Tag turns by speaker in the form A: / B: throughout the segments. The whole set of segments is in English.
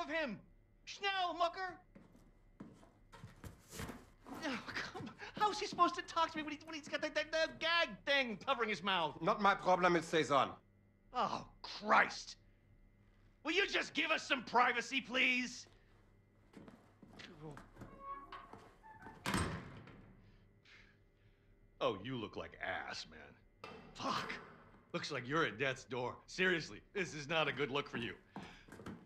A: off of him! Schnell, mucker! Oh, come. How's he supposed to talk to me when, he, when he's got that, the, the gag thing covering his mouth?
B: Not my problem, it stays on.
A: Oh, Christ! Will you just give us some privacy, please? Oh, you look like ass, man. Fuck. Looks like you're at death's door. Seriously, this is not a good look for you.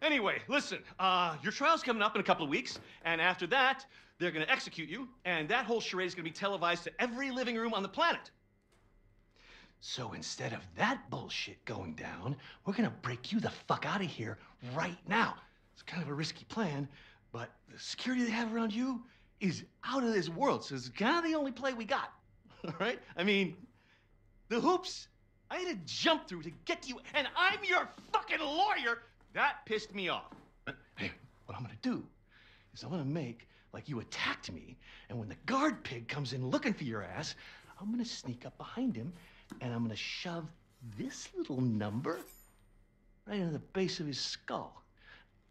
A: Anyway, listen, uh, your trial's coming up in a couple of weeks, and after that, they're gonna execute you, and that whole charade is gonna be televised to every living room on the planet. So instead of that bullshit going down, we're gonna break you the fuck out of here right now. It's kind of a risky plan, but the security they have around you is out of this world, so it's kind of the only play we got. All right? I mean, the hoops I had to jump through to get you, and I'm your fucking lawyer. That pissed me off. Hey, what I'm gonna do is I'm gonna make like you attacked me, and when the guard pig comes in looking for your ass, I'm gonna sneak up behind him, and I'm gonna shove this little number right into the base of his skull.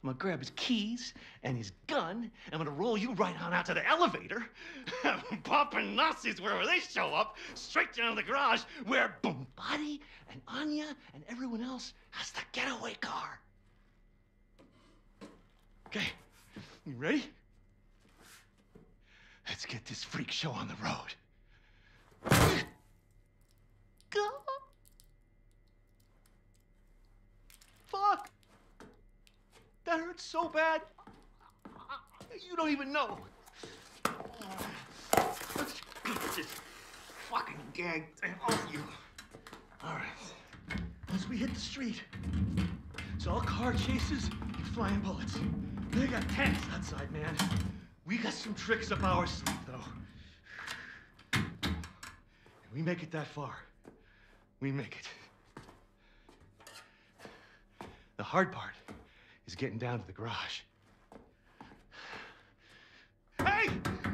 A: I'm gonna grab his keys and his gun. and I'm gonna roll you right on out to the elevator. Popping Nazis wherever they show up, straight down to the garage where Bombate and Anya and everyone else has the getaway car. Okay, you ready? Let's get this freak show on the road. Go. Fuck. That hurts so bad. You don't even know. Let's get this fucking gag thing off you. All right. Once we hit the street, it's all car chases and flying bullets. They got tanks outside, man. We got some tricks up our sleeve, though. If we make it that far, we make it. The hard part is getting down to the garage. Hey!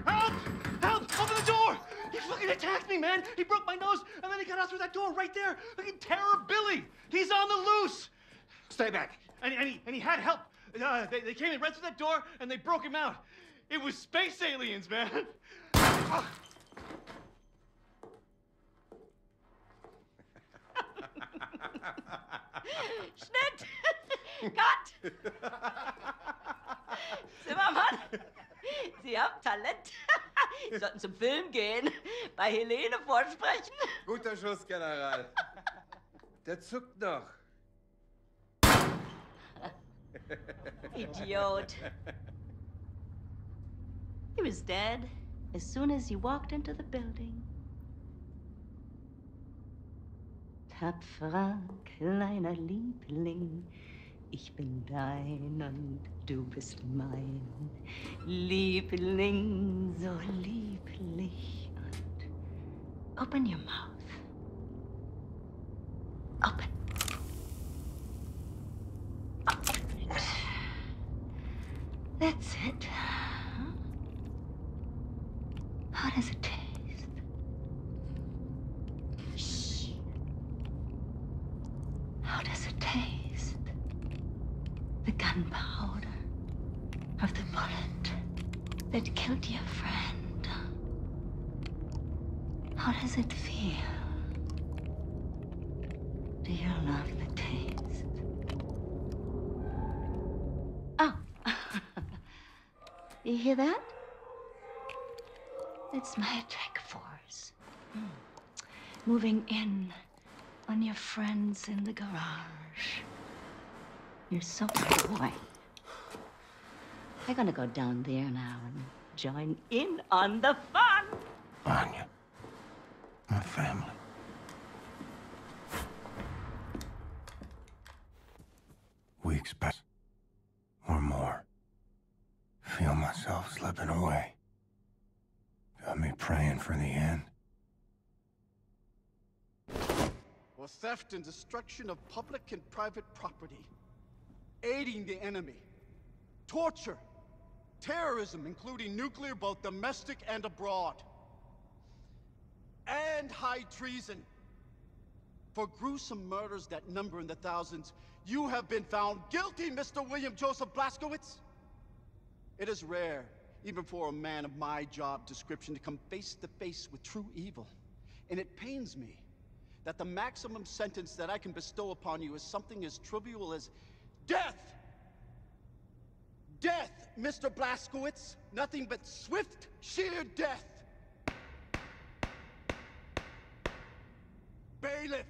A: Help! Help! Open the door! He fucking attacked me, man! He broke my nose, and then he got out through that door right there! Fucking Terror Billy! He's on the loose! Stay back! And, and, he, and he had help! Uh, they, they came in right through that door, and they broke him out. It was space aliens, man!
C: Schnitt! Cut! Zimmermann! Sie haben Talent. Wir sollten zum Film gehen. Bei Helene vorsprechen.
B: Guter Schuss, General. Der zuckt noch.
C: Idiot. He was dead as soon as he walked into the building. Tapferer kleiner Liebling, ich bin dein und du bist mein. Liebling, so lieblich und open your mouth. Open. Open That's it. How does it taste? Shh. How does it taste? The gunpowder of the bullet that killed your friend. How does it feel? Do you love the taste? Oh. you hear that? It's my attack force. Hmm. Moving in on your friends in the garage. You're so boy. I'm gonna go down there now and join in on the fun.
D: Anya. My family. Weeks pass. Or more. Feel myself slipping away. Got me praying for the end.
E: or theft and destruction of public and private property, aiding the enemy, torture, terrorism, including nuclear, both domestic and abroad, and high treason. For gruesome murders that number in the thousands, you have been found guilty, Mr. William Joseph Blazkowicz. It is rare, even for a man of my job description, to come face to face with true evil. And it pains me that the maximum sentence that I can bestow upon you is something as trivial as death! Death, Mr. Blazkowicz! Nothing but swift, sheer death! Bailiff!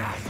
F: Yeah.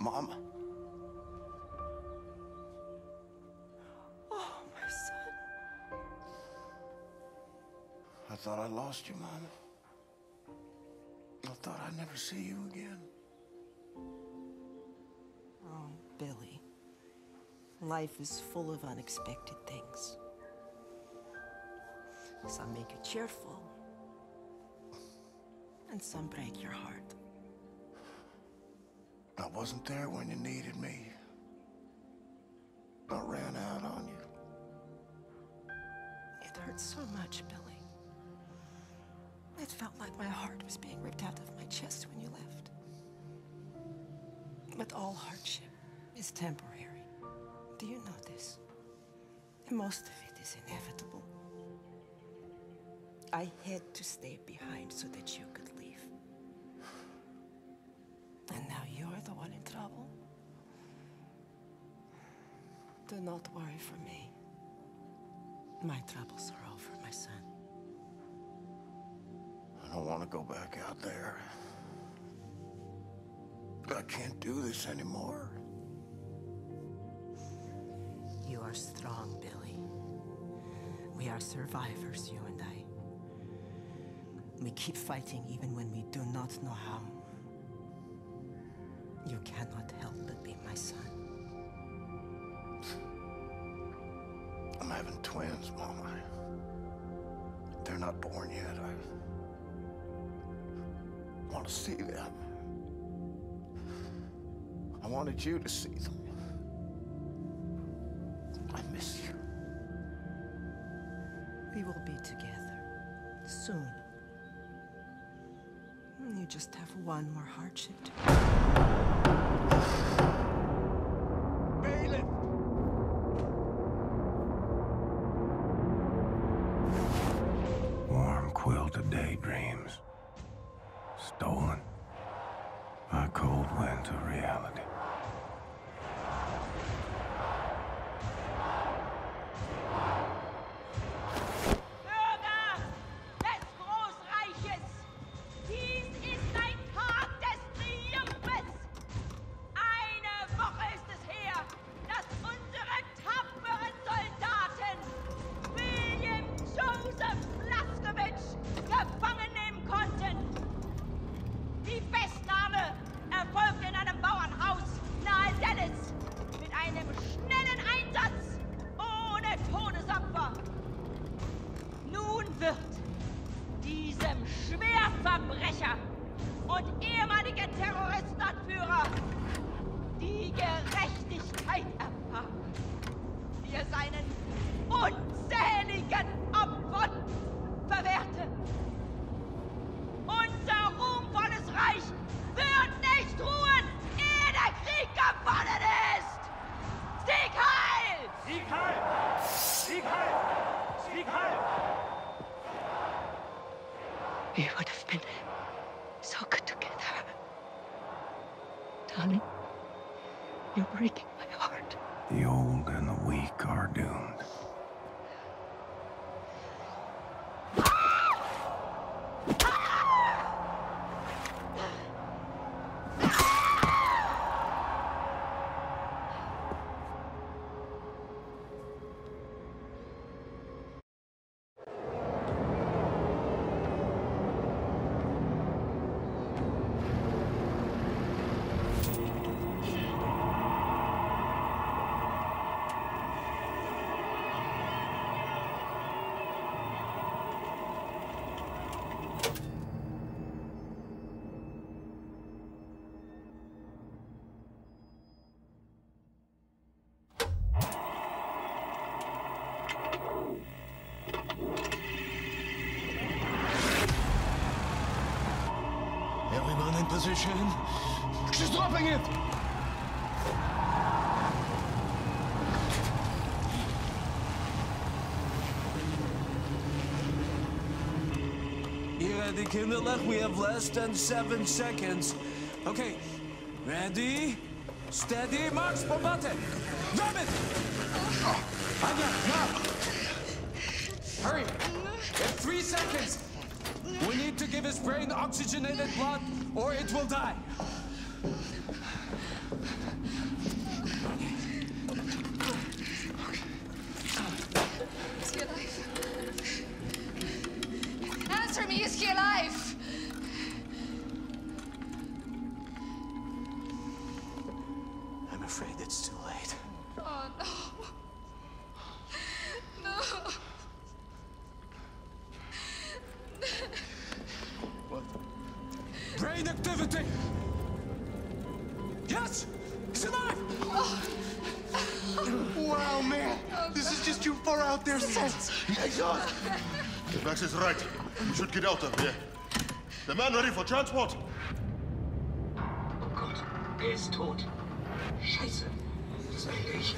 D: Mama.
G: Oh, my son.
D: I thought I lost you, Mama. I thought I'd never see you again.
G: Oh, Billy. Life is full of unexpected things. Some make you cheerful, and some break your heart.
D: I wasn't there when you needed me. I ran out on you.
G: It hurt so much, Billy. It felt like my heart was being ripped out of my chest when you left. But all hardship is temporary. Do you know this? And most of it is inevitable. I had to stay behind so that you could Do not worry for me. My troubles are over, my son.
D: I don't want to go back out there. I can't do this anymore.
G: You are strong, Billy. We are survivors, you and I. We keep fighting even when we do not know how. You cannot help but be my son.
D: Having twins, Mama. They're not born yet. I want to see them. I wanted you to see them. I miss you.
G: We will be together soon. You just have one more hardship to
C: We would have been so good together. Darling, you're breaking my heart.
D: The old and
B: Everyone in position. She's dropping it!
H: Hier at the Kinderlech, we have less than seven seconds. Okay, ready, steady, march, Bombate! Grab it! Oh. Anya, now! Hurry! We have three seconds! We need to give his brain oxygenated blood, or it will die.
A: Brain activity! Yes! He's alive!
D: Wow, man. This is just too far out there, Set.
I: Hey, John! The Max is right. We should get out of here. The man ready for transport?
J: Gott, er ist tot. Scheiße. Das bin ich.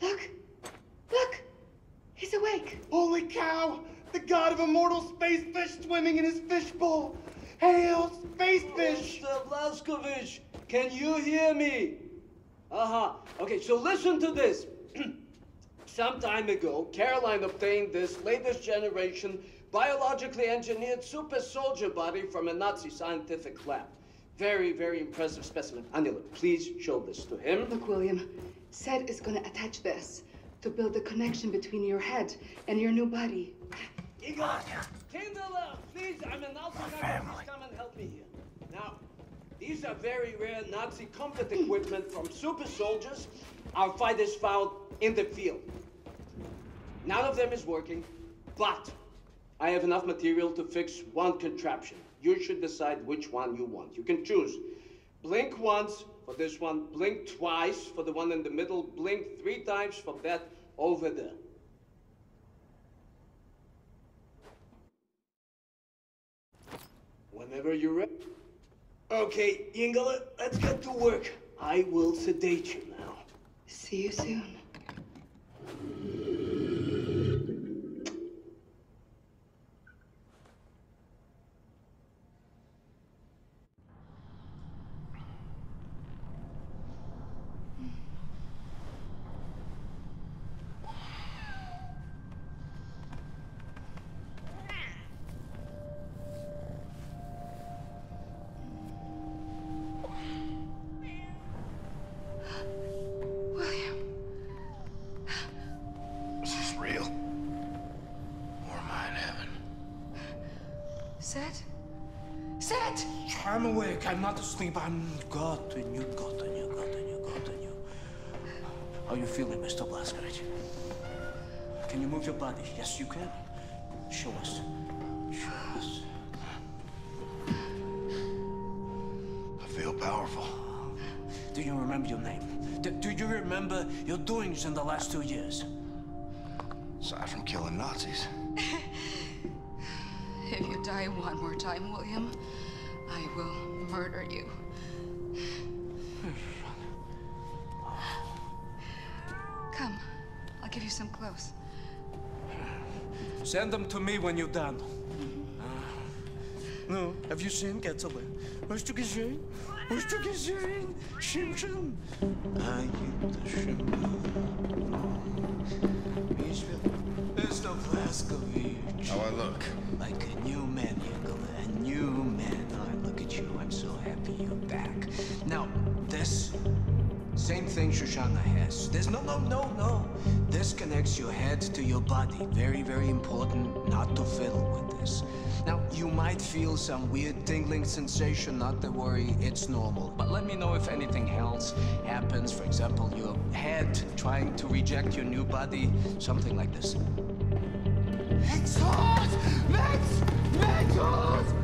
K: Look! Look! He's awake.
L: Holy cow! The god of immortal space fish swimming in his fishbowl! Hail, space fish!
M: Mr. Blazkowicz, can you hear me? Uh-huh. Okay, so listen to this. Some time ago, Caroline obtained this latest generation biologically engineered super soldier body from a Nazi scientific lab. Very, very impressive specimen. Anila, please show this to him.
K: Look, William, Set is gonna attach this to build a connection between your head and your new body.
M: Igor, Kindler, please, I'm an family. Come and help me here. Now, these are very rare Nazi combat hmm. equipment from super soldiers our fighters found in the field. None of them is working, but I have enough material to fix one contraption. You should decide which one you want. You can choose. Blink once for this one, blink twice for the one in the middle, blink three times for that over there. Whenever you're ready. Okay, Ingela, let's get to work. I will sedate you now.
K: See you soon.
A: I'm awake. I'm not asleep. I'm got on you, got on you, got on you, got on you. How are you feeling, Mr. Blazkowicz? Can you move your body? Yes, you can. Show us. Show us.
D: I feel powerful.
A: Do you remember your name? Do, do you remember your doings in the last two years?
D: Aside from killing Nazis.
N: If you die one more time, William, I will murder you. Come, I'll give you some clothes.
A: Send them to me when you're done.
D: No, have you seen Getzele? Hast du gesehen? Hast du gesehen? Shimshon? I eat the shimshon.
A: Mr. Blazkowicz.
I: How I look?
A: Like a new man, I'm so happy you're back. Now, this same thing Shoshana has. There's no, no, no, no. This connects your head to your body. Very, very important not to fiddle with this. Now, you might feel some weird tingling sensation. Not to worry, it's normal. But let me know if anything else happens. For example, your head trying to reject your new body. Something like this.
D: It's hot! Max! Max hot!